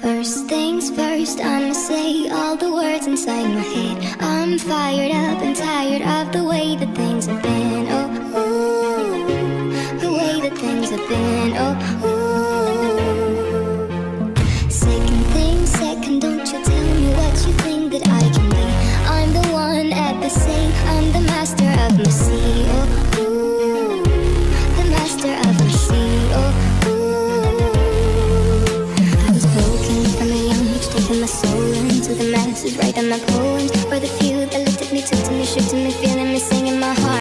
First things first, I'ma say all the words inside my head. I'm fired up and tired of the my soul into the masses, writing my poems for the few